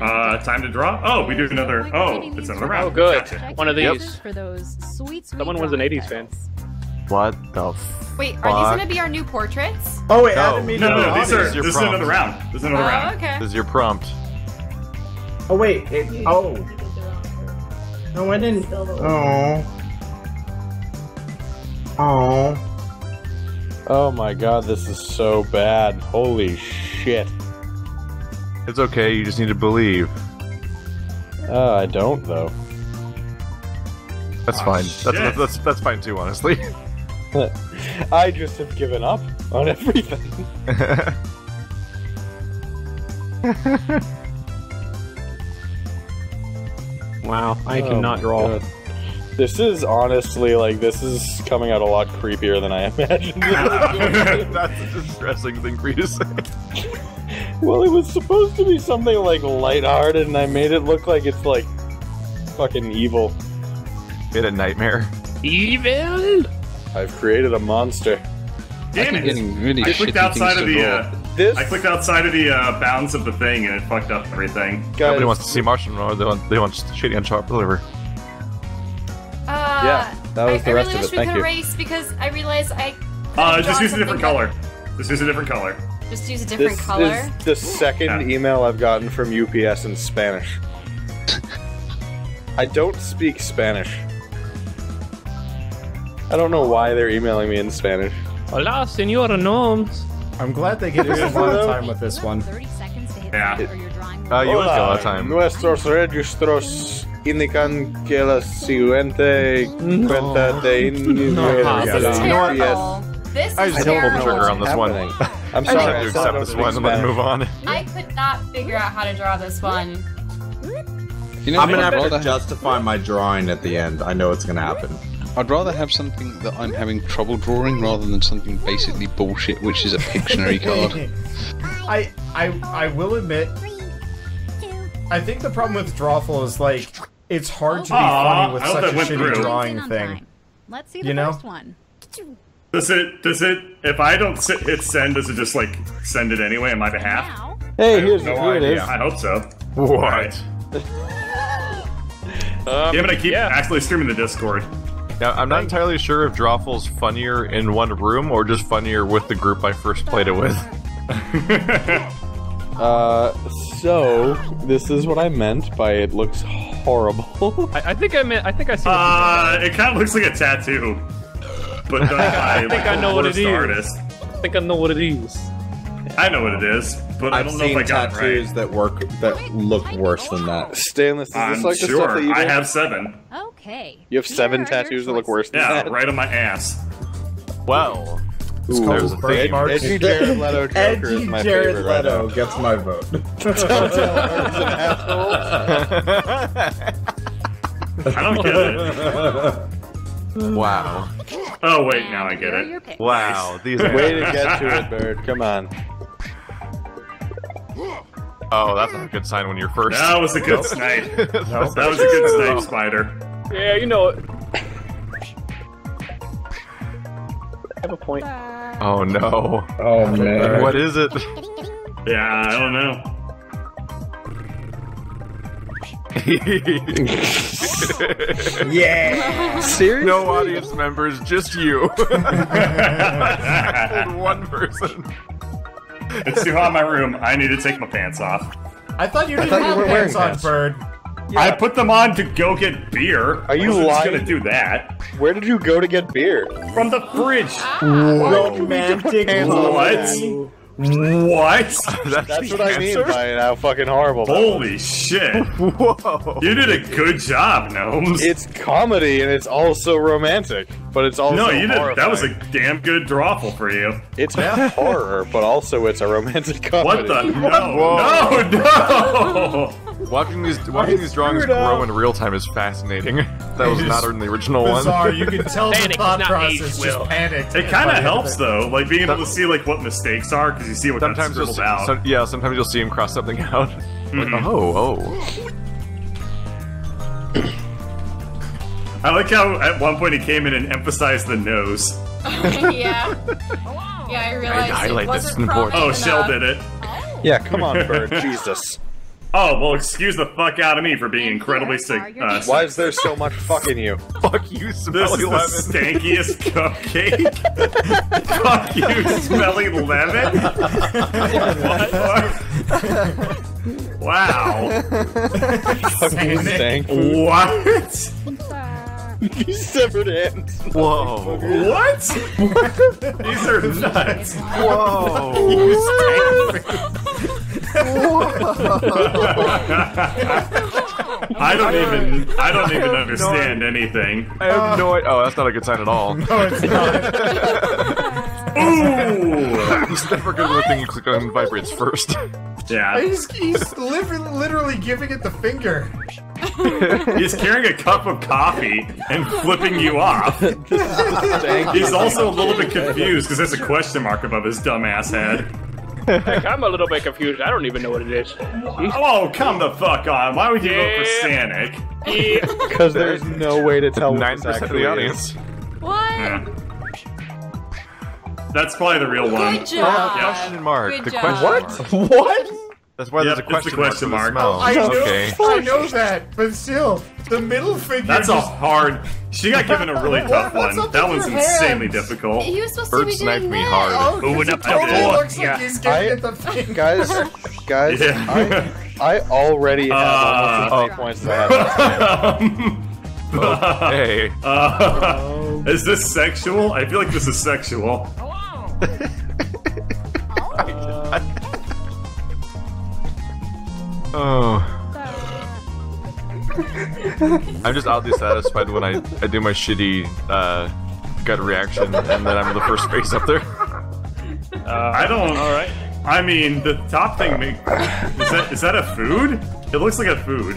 Uh, time to draw. Oh, we do another. Oh, it's another round. Oh, good. Gotcha. One of Yep. these. For those sweet, sweet Someone was an drawing 80s fan. What the f- Wait, are these gonna be our new portraits? Oh wait, No, added me No, to no, no. These audience. are. your This is another round. This is another Oh, round. okay. This is your prompt. Oh wait, it, oh. No, I didn't. Oh. Oh. Oh my god, this is so bad. Holy shit. It's okay, you just need to believe. Uh, I don't though. That's Ah, fine. That's, that's, that's, that's fine too, honestly. I just have given up on everything. Wow, I Oh cannot draw. God. This is honestly like this is coming out a lot creepier than I imagined. that's a distressing thing for you to say. Well, it was supposed to be something like lighthearted, and I made it look like it's like fucking evil. Made a nightmare. Evil! I've created a monster. Damn I'm it! getting really I clicked outside of the. Uh, This I clicked outside of the uh, bounds of the thing and it fucked up everything. guys, Nobody wants to see Martian anymore. They want, they want just shitty on Sharp Deliver. Uh, Yeah, that was I, the I rest really of wish it, we thank could you. erase because I realized I. Uh, just use a different color. Just use a different color. That- Just use a different this color. is the second Yeah. email I've gotten from UPS in Spanish. I don't speak Spanish. I don't know why they're emailing me in Spanish. Hola, senor gnomes. I'm glad they give us a lot of time with this one. 30 seconds to hit Yeah. send or you're drawing Uh, you always get a lot of Hola, time. Nuestros registros indican que la siguiente cuenta de No, inicio this is yeah. You know what? terrible. This I is just pulled the trigger on this one. I'm I sorry. have to accept this one and let it move on. I could not figure out how to draw this one. You know, I'm gonna I'd have to justify my drawing at the end. I know it's gonna happen. I'd rather have something that I'm having trouble drawing rather than something basically bullshit, which is a Pictionary card. I I I will admit, I think the problem with Drawful is like it's hard to be Aw, funny with such a shitty through. drawing on thing. time. Let's see the You know? first one. Does it? Does it? If I don't sit, hit send, does it just like send it anyway on my behalf? Now, Hey, I here's no here idea. is. I hope so. What? Alright. Um, Damn it! I keep yeah. actually streaming the Discord. Now, I'm not entirely sure if Drawful's funnier in one room or just funnier with the group I first played it with. Uh, so this is what I meant by it looks horrible. I, I think I meant. I think I see. what you Uh, it kind of looks like a tattoo, but uh, done by I think like, I know what it is. artist. I think I know what it is. I know what it is, but I I've don't know if seen I got it tattoos right. that work that look worse than that. Stainless, is this I'm like the sure. stuff that you do? I have seven. okay. You have seven Here are tattoos that look worse than Yeah, that. right on my ass. Well, It's Ooh, called there's a birthmarks. thing. Marks. Edgy Jared Leto Joker is my Jared favorite Leto now. gets my vote. I don't get it. Wow. Oh wait, now I get it. Wow. These Way to get to it, Bird. Come on. Oh, that's not a good sign when you're first. That was a good snipe. Nope. That was a good snipe, Spider. Yeah, you know it. I have a point. Oh no. Oh man. What is it? Yeah, I don't know. Yeah. Seriously? no audience members, just you. One person. It's too hot in my room. I need to take my pants off. I thought you didn't thought you have weren't wearing pants on, pants. Bird. I put them on to go get beer. Are you I wasn't lying? gonna do that Where did you go to get beer? from the fridge. Ah. Romantic. What? What? That's, That's the what I mean answer? by how fucking horrible. that Holy shit! Whoa. You did a good job, gnomes. It's comedy and it's also romantic, but it's also no, you did. That was a damn good drawful for you. It's half horror, but also it's a romantic comedy. What the? No, no, no! Watching these watching these drawings up. grow in real time is fascinating. That was not in the original Bizarre. one. You can tell the thought process age, just Will. panicked. It kind of helps though, like being able to see like what mistakes are because you see what got sometimes you'll scribbled see, out. some- yeah, sometimes you'll see him cross something out. Like, Mhm. oh, oh. I like how at one point he came in and emphasized the nose. yeah. Yeah, I realized highlight it this wasn't important. Oh, prominent Chelle did it. Yeah, come on, Bird. Jesus. Oh well, excuse the fuck out of me for being incredibly sick. Uh, Why is there so much fucking you? Fuck you, Smelly This smelly is the lemon. stankiest cupcake. Fuck you, smelly lemon. wow. Fucking stank food. What? Severed ends. Whoa. What? These are nuts. Whoa. I don't even. I don't even understand anything. I have no idea. Oh, that's not a good sign at all. No, it's not. Ooh. It's never good when the thing you click on vibrates first. Yeah. he's he's li- literally giving it the finger. He's carrying a cup of coffee and flipping you off. He's also a little bit confused because there's a question mark above his dumbass head. Heck, I'm a little bit confused. I don't even know what it is. Oh, come the fuck on. Why would you vote for Yeah. Sanic? Because there's no way to tell what Nine this percent of actually the is. audience. What? Yeah. That's probably the real one. Good job. Question mark. Good the job. question What? What? That's why Yep, there's a it's question, the question mark. mark. for the I smell. know, Okay. I know that, but still, the middle finger. That's a hard. She got given a really What- tough what's one. up That with one's your insanely difficult. He was supposed Bird to be sniped doing me that. hard. Oh, Moving 'cause up it the totally floor. looks like Yeah. he's giving I- it the finger. Guys, guys, Yeah. I, I already have Uh, almost as many points as I have. Um, Hey. uh, is this sexual? I feel like this is sexual. Oh. I'm just oddly satisfied when I, I do my shitty uh, gut reaction and then I'm the first face up there. I don't. All right. I mean, the top thing make, is that is that a food? It looks like a food.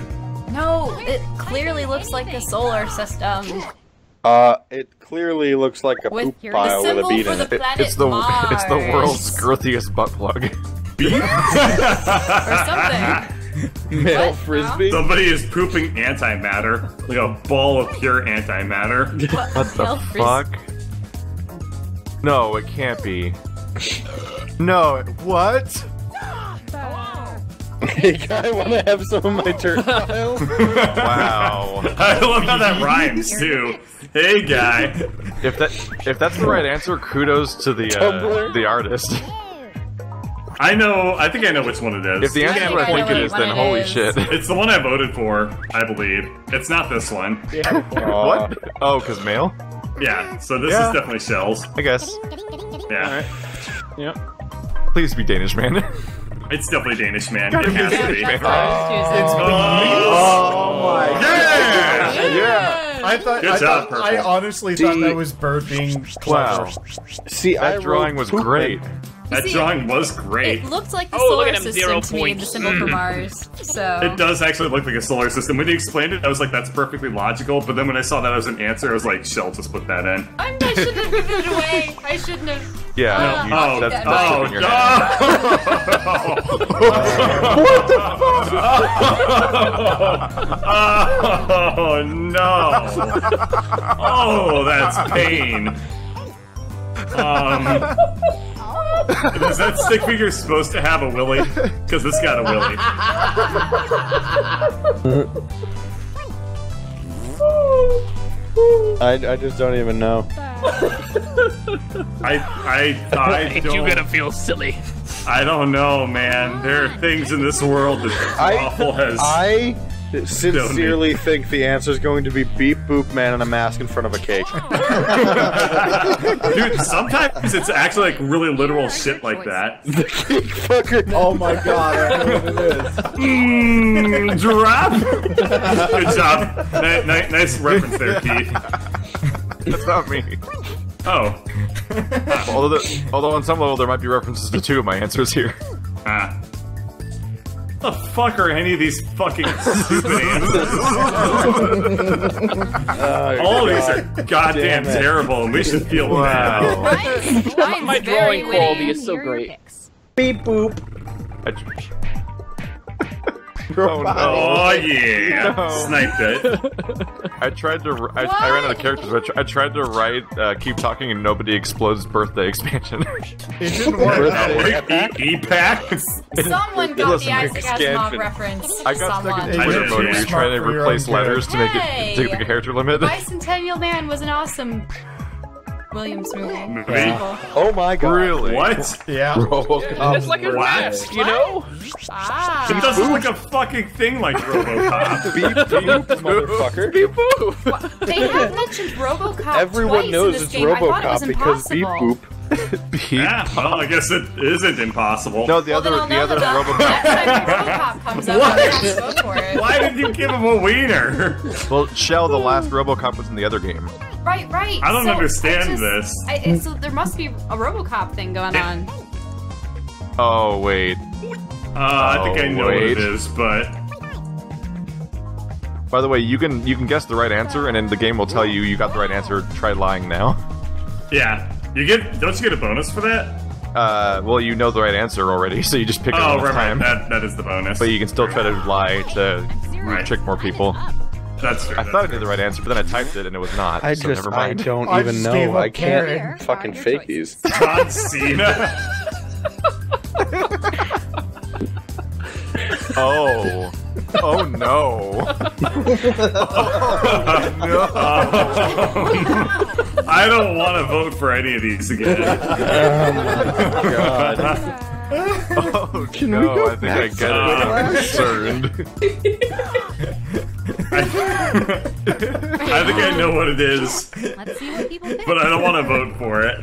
No, it clearly looks like a solar system Uh, it clearly looks like a with poop pile with a symbol bead in the it. It's the Mars. it's the world's girthiest butt plug. or something. Male What? frisbee. Somebody is pooping antimatter, like a ball of pure antimatter. What the Male fuck? No, it can't be. No, what? hey, guy, want to have some of my turtle pile? Wow. I love how that rhymes too. Hey, guy. If that if that's the right answer, kudos to the uh, the artist. I know. I think I know which one it is. If the answer is what I think it is, then it holy is. shit. it's the one I voted for, I believe. It's not this one. Aw. What? Uh, oh, because male? Yeah. So this Yeah. is definitely shells. I guess. Yeah. Yep. Please be Danish man. It's definitely Danish man. It has to be. It's Oh, oh my god. yeah! yeah. I thought. Good I, job, thought I Purple. honestly thought that was Bird being clever. Wow. See, I That drawing was poop great. That See, drawing was great. It looked like the Oh, solar system zero to me, and the points. symbol for Mars. So It does actually look like a solar system. When you explained it, I was like, "That's perfectly logical." But then when I saw that as an answer, I was like, "Chelle, just put that in." I'm, I shouldn't have given it away. I shouldn't have. Yeah. you- Oh, that's, yeah, that's oh, in your hand. oh no! Oh, that's pain. Um, is that stick figure supposed to have a willy? Because it's got a willy. I, I just don't even know. I I I Ain't you don't. gonna feel silly? I don't know, man. There are things in this world that I awful has. I sincerely think the answer is going to be beep boop man in a mask in front of a cake. Dude, sometimes it's actually like really literal shit like that. Fucker. Oh my god, I know what it is. Mmm, giraffe. Good job. Ni- ni- nice reference there, Keith. That's not me. Oh, Although, the, although on some level there might be references to two of my answers here. ah. What the fuck are any of these fucking stupid answers? Oh, All of these are goddamn Damn terrible, and we should feel bad. Wow. Mine's, mine's My drawing quality is so Here are your great. picks. Beep boop. I- Oh no! Oh yeah, No. sniped it. I tried to. I, I ran out of characters. But I, tr- I tried to write uh, "Keep Talking and Nobody Explodes" birthday expansion. It didn't work. E pack. Someone got Listen, the Isaac Asimov expansion. reference. I got Someone. stuck in Twitter mode where you're you're trying to smart for your replace letters to make it Hey. to the character limit. Bicentennial Man was an awesome Williams movie. Movie? Oh my god. Really? What? Yeah. RoboCop. It's like a What? mask, you know? It Ah. doesn't look a fucking thing like RoboCop. Beep boop, motherfucker. Beep boo. They have mentioned RoboCop Everyone twice knows in this it's game. I it was RoboCop because beep impossible. boop. yeah, well, I guess it isn't impossible. No, the Well, other, the other that the RoboCop. RoboCop comes up, What? I'm gonna vote for it. Why did you give him a wiener? Well, Chelle, the last RoboCop was in the other game. Right, right. I don't so understand I just- this. I, so there must be a RoboCop thing going on. Oh wait. Uh, I think I Oh, know what wait. it is, but By the way, you can you can guess the right answer, and then the game will tell you you got the right answer. Try lying now. yeah, you get don't you get a bonus for that? Uh, well, you know the right answer already, so you just pick it Oh, one right, right. time. That that is the bonus. But you can still try to lie to Right. trick more people. That's true. I thought I knew the right answer, but then I typed it and it was not. I so just, never I don't I even just know. I can't caring. fucking Your fake choices. these. John Cena. Oh. Oh no. I don't want to vote for any of these again. Oh, God. Oh no, I think I get it. I'm concerned. I think I know what it is, Let's see what people pick. but I don't want to vote for it.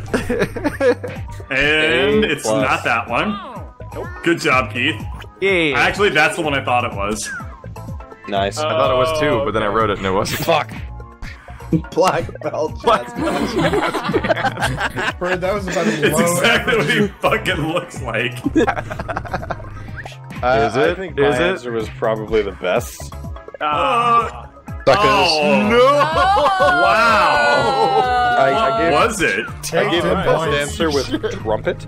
And A it's plus. not that one. Oh. Good job, Keith. Yeah. Actually, that's the one I thought it was. Nice. I thought it was two, but then I wrote it and it wasn't. Fuck. Black belt. Black Bird, that was about as It's low. exactly what he fucking looks like. Uh, Is I it? think my Is it? answer was probably the best. Uh, Suckers. oh, no! Wow! I, I gave, Was it? I gave the Ten best answer with trumpet.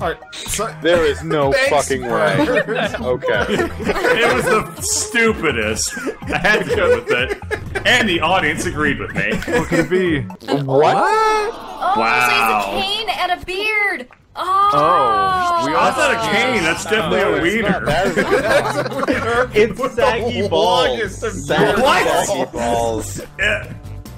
Alright, so- There is no Thanks, fucking way. Okay. It was the stupidest. I had to go with it. And the audience agreed with me. What could it be? What? Oh, Wow. so he's a cane and a beard. Oh. Oh, we all That's not a cane, that's definitely a wiener. It's saggy balls. Saggy What? saggy balls.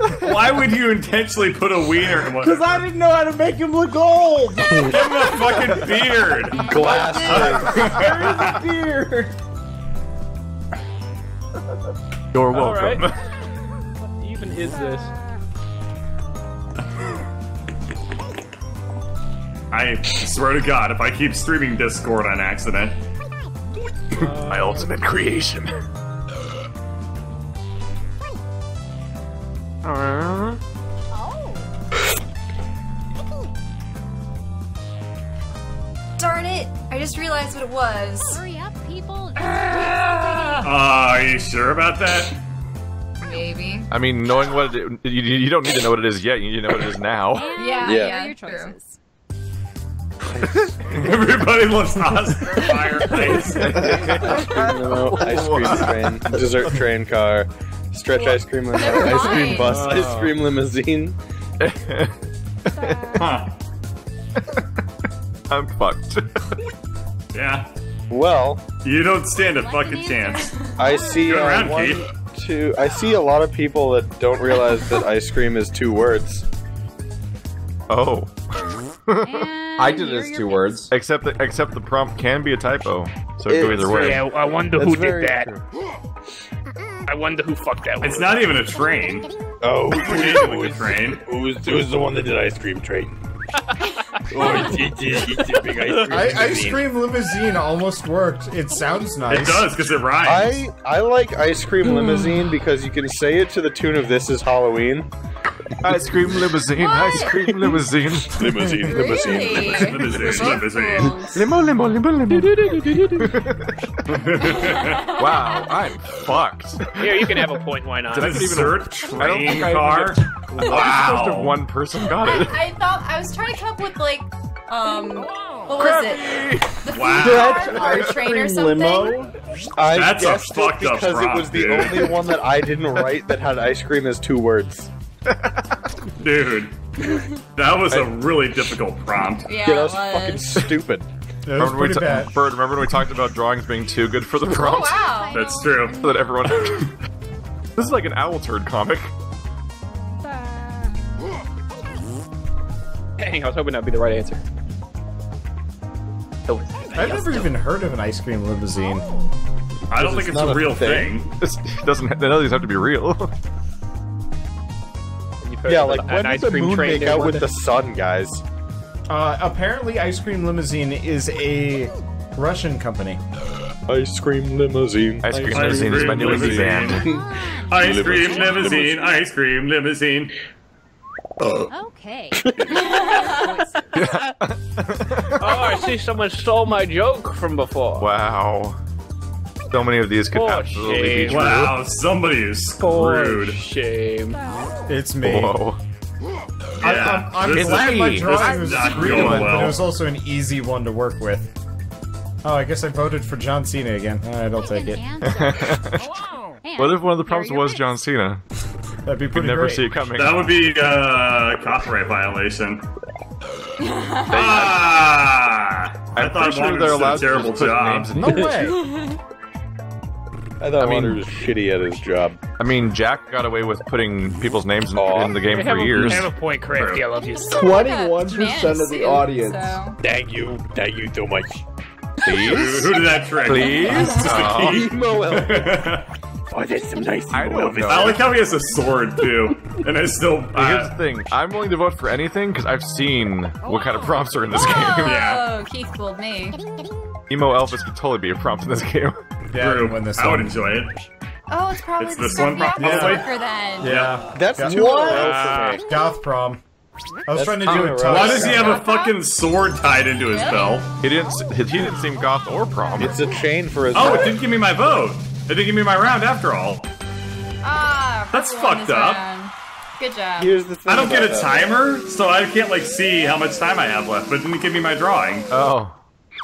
Yeah. Why would you intentionally put a wiener in one? Because I didn't know how to make him look old. Give him a fucking beard. Glasses. Beard. You're welcome. right. What even is this? I swear to God, if I keep streaming Discord on accident, uh, My ultimate creation. Darn it! I just realized what it was. Hurry up, people. uh, are you sure about that? Maybe. I mean, knowing what it, you, you don't need to know what it is yet. You need to know what it is now. Yeah, Yeah. yeah, your true. choices. Everybody loves Oscar Fire Ice. No, ice cream train, dessert train car, stretch ice cream limo, ice cream mind. bus, ice cream limousine. Huh. I'm fucked. Yeah. Well, You don't stand a fucking an chance. I see Go uh, around, one, two. I see a lot of people that don't realize that ice cream is two words. Oh. I did it as two picks. words. Except the, except the prompt can be a typo, so it go either way. Yeah, I wonder That's who did that. true. I wonder who fucked that. It's word. not even a train. Oh, We're naming a train. who's, who's the one that did ice cream train? oh, a big ice cream. I, ice cream limousine almost worked. It sounds nice. It does, because it rhymes. I I like ice cream hmm. limousine because you can say it to the tune of "This Is Halloween." Ice cream limousine, ice cream limousine. Limousine, Really? Limousine, limousine. Rules. Limo, limo, limo, limo. wow, I'm fucked. Here, you can have a point. Why not? Did I even- Dessert I don't train think I car. even- I was supposed to have one person got it. I thought I was trying to come up with like um What was it? The Wow. food car or a train or Ice something? cream limo? I That's a guessed it fucked up because it prompt, was the dude. only one that I didn't write that had ice cream as two words. Dude, that was a really difficult prompt. Yeah, Yeah, that it was fucking stupid. That was Remember when, we ta- bad. Bird, remember when we talked about drawings being too good for the Oh, prompt? wow. That's true. That everyone. this is like an owl turd comic. Dang, I was hoping that'd be the right answer. Oh, I've never even heard of an ice cream limousine. I don't think it's not a a real thing. thing. This doesn't. None of these have to be real. You've Yeah, like an when ice did the cream moon train make out with the sun, guys? Uh, apparently, Ice Cream Limousine is a Russian company. Ice cream limousine. Ice cream Ice limousine is my cream new indie limousine. band. Ice cream limousine, ice cream limousine. Okay. Oh, I see someone stole my joke from before. Wow. So many of these could Oh, absolutely be shame. true. Wow, somebody is For screwed. shame. It's me. Whoa. I, Yeah, I'm, I'm this glad is- my this drawing was not screwed, going but it was also an easy one to work with. Oh, I guess I voted for John Cena again. Alright, I'll take it. What if one of the prompts Here are was John Cena? That'd be Could pretty never great. see it coming. That would be uh, copyright violation. ah! I I'm thought pretty sure Wander they're allowed to terrible just put job. names in. No way. I thought I mean- Wander was shitty at his job. I mean, Jack got away with putting people's names in, Aw. in the game Have for a, years. have a point, Crafty. I love you. Twenty-one percent of the audience. So. Thank you. Thank you so much. Please? Who did that trick? Please? Just a Aw. key. Oh, that's some nice I don't know. I like how he has a sword too, and I still. Here's Uh, the thing. I'm willing to vote for anything because I've seen what kind of prompts are in this game. Yeah. Oh, Keith fooled me. Emo Elvis could totally be a prompt in this game. Yeah, I Drew, win this I would enjoy it. Oh, it's probably It's the this one, Steffi probably. Worker then. Yeah. That's Yeah. two What? in a row for me. Goth prom. I was trying to do it a tough. Why does he have a fucking sword tied into his belt? He didn't. He didn't seem goth or prom. It's a chain for his. Oh, it didn't give me my vote. It didn't give me my round after all. Ah, That's fucked up. round. Good job. Here's the thing. I don't get a about that. timer, so I can't like see how much time I have left. But it didn't give me my drawing. Oh.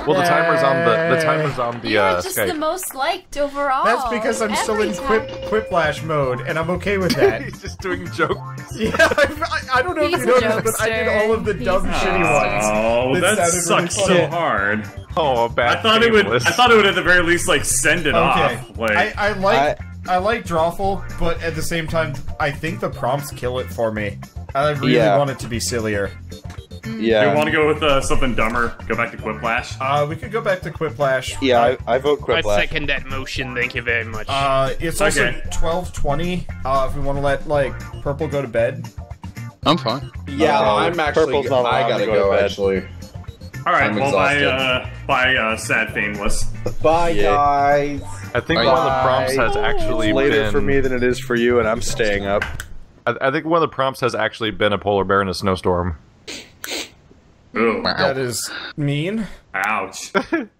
Well, the timer's on the the timer's on the You're uh, just Skype. the most liked overall. That's because I'm still in Every quip, time. quiplash mode, and I'm okay with that. He's just doing jokes. yeah, I, I don't know He's if you a noticed, but I did all of the He's dumb, shitty ones. Oh, That that, sucks really so funny. hard. Oh, bad. I thought it would. list. I thought it would at the very least like send it Okay, off. Like I, I like I, like Drawful, but at the same time, I think the prompts kill it for me. I really Yeah. want it to be sillier. Yeah. you want to go with uh, something dumber? Go back to Quiplash. Uh, we could go back to Quiplash. Yeah, I, I vote I Quiplash. second that motion. Thank you very much. Uh, it's also Okay. twelve twenty. Uh, if we want to let like Purple go to bed. I'm fine. Yeah, Uh, I'm actually. Purple's not I allowed gotta to go to go. bed. Actually. All right. I'm well, by exhausted. uh, by uh, sad fameless. Bye, Yeah. guys. I think Bye. one of the prompts has actually It's later been. for me than it is for you, and I'm staying up. I, I think one of the prompts has actually been a polar bear in a snowstorm. Ooh, That is mean. ouch.